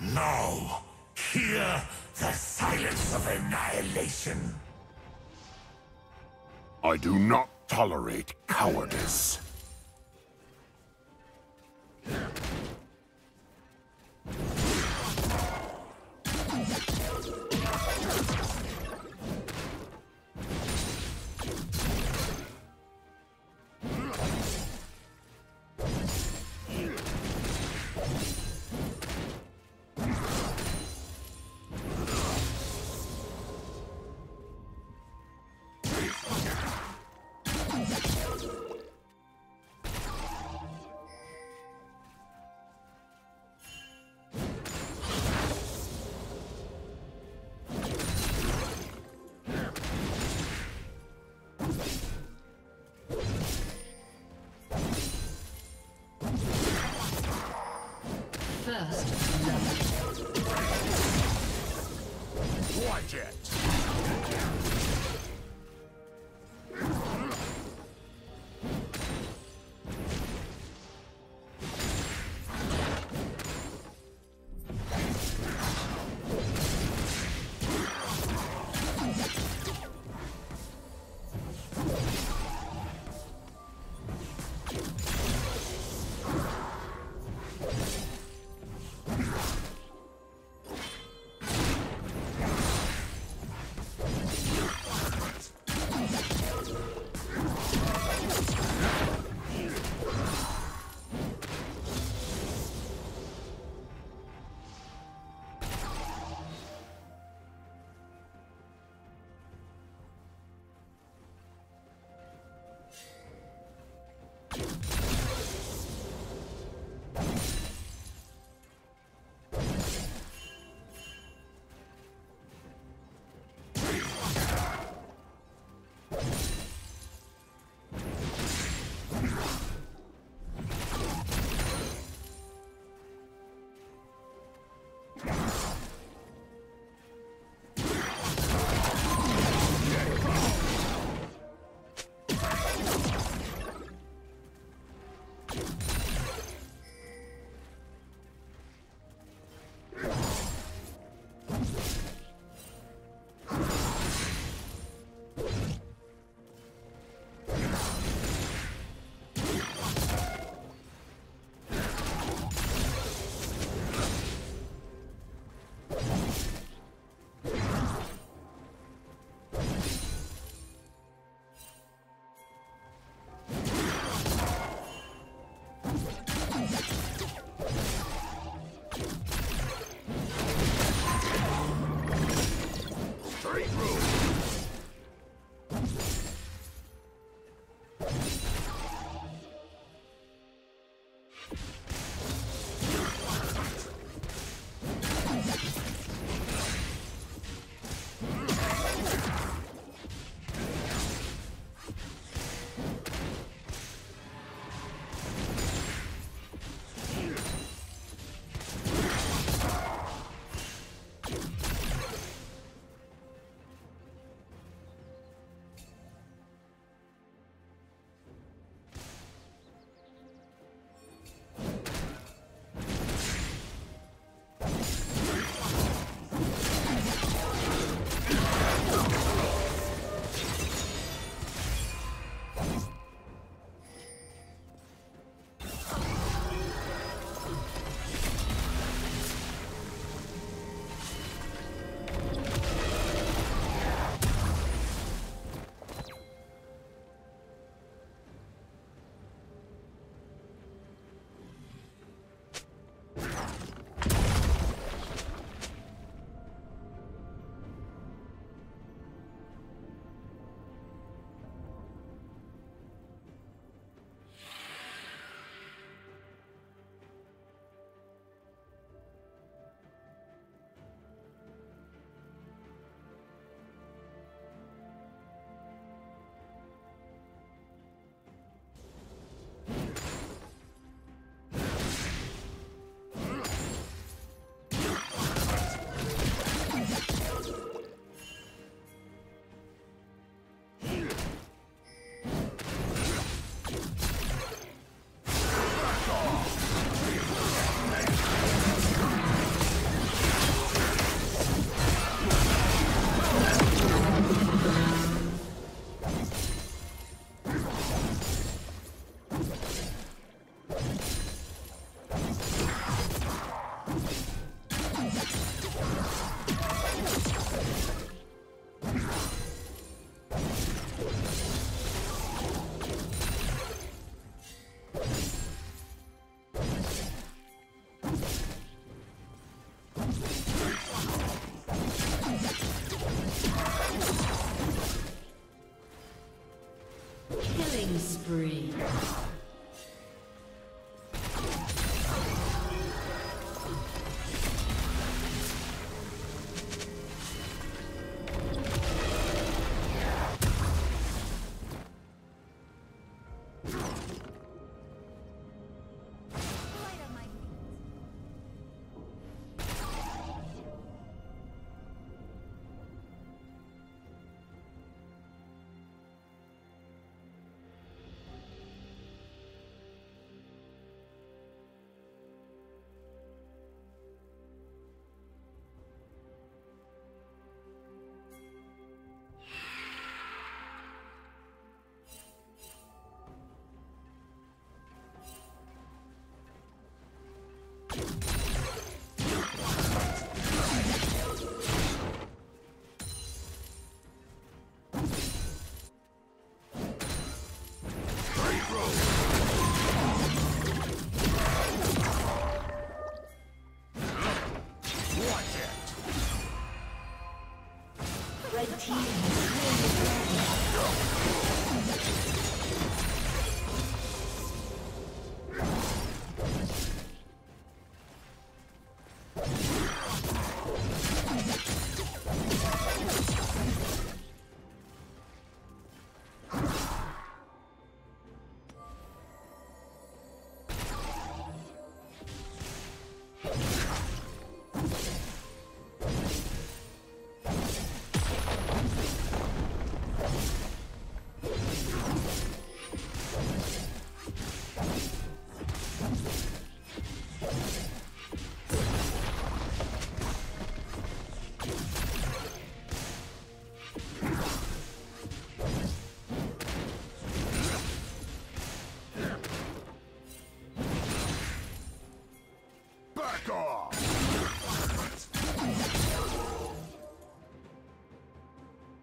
Now, hear the silence of annihilation. I do not tolerate cowardice. First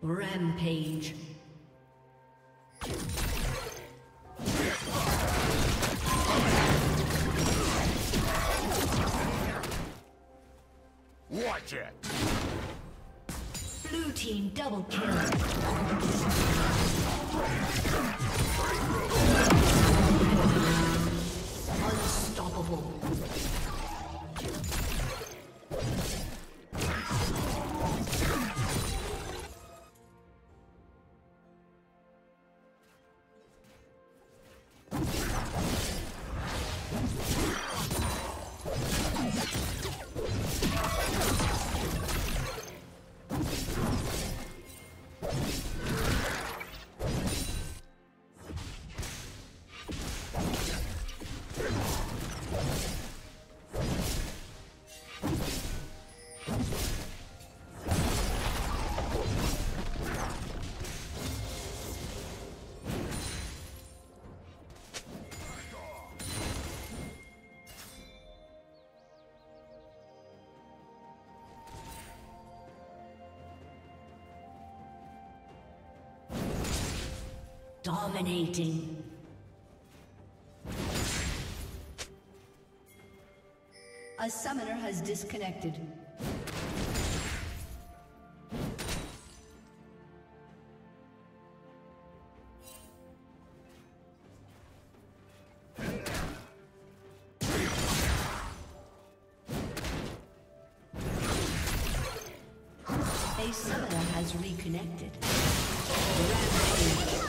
Rampage. Watch it! Blue team double kill. Unstoppable. Dominating. A summoner has disconnected. A summoner has reconnected. Rampage.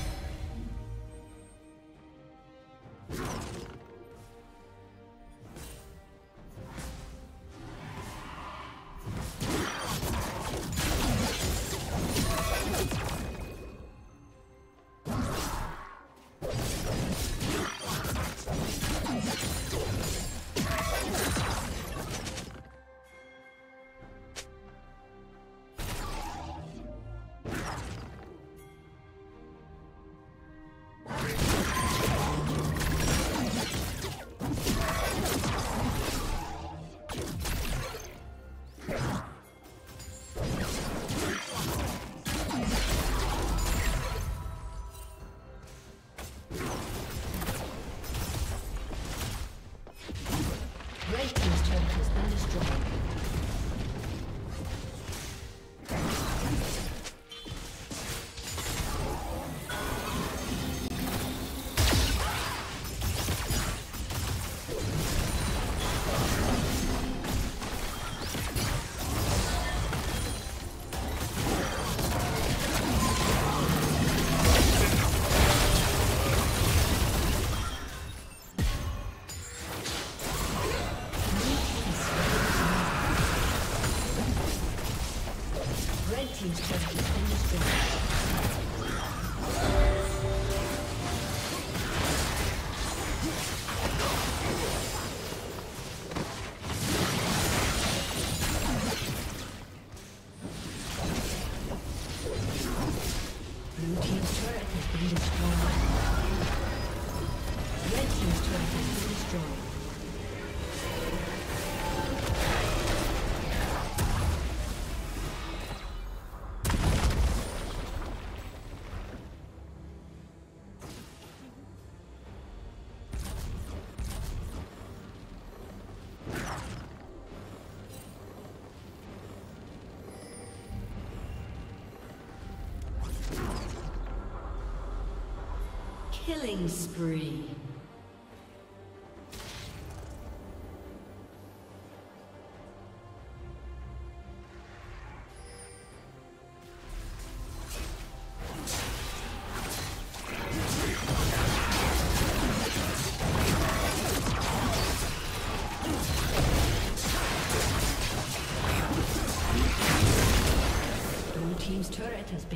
Killing spree.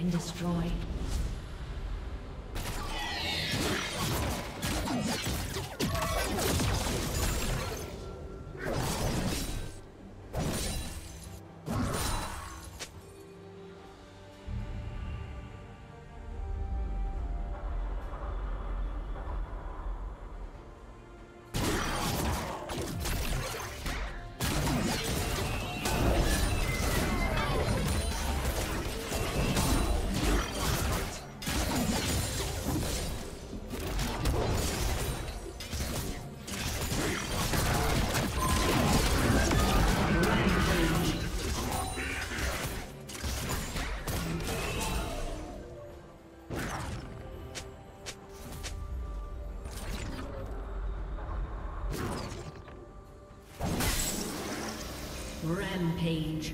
destroyed. Rampage.